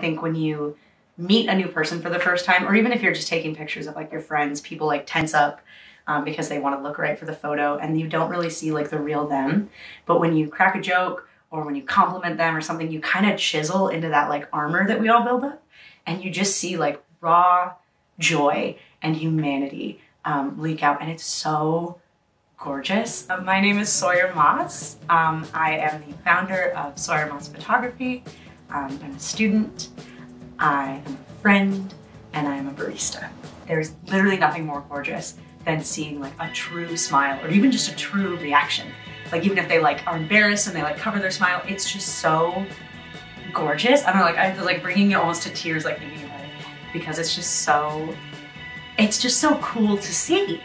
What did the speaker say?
think when you meet a new person for the first time, or even if you're just taking pictures of like your friends, people like tense up um, because they want to look right for the photo and you don't really see like the real them. But when you crack a joke or when you compliment them or something, you kind of chisel into that like armor that we all build up and you just see like raw joy and humanity um, leak out. And it's so gorgeous. My name is Sawyer Moss. Um, I am the founder of Sawyer Moss Photography. Um, I'm a student, I am a friend, and I am a barista. There's literally nothing more gorgeous than seeing like a true smile or even just a true reaction. Like even if they like are embarrassed and they like cover their smile, it's just so gorgeous. I don't know, like I feel like bringing me almost to tears like thinking about it because it's just so, it's just so cool to see.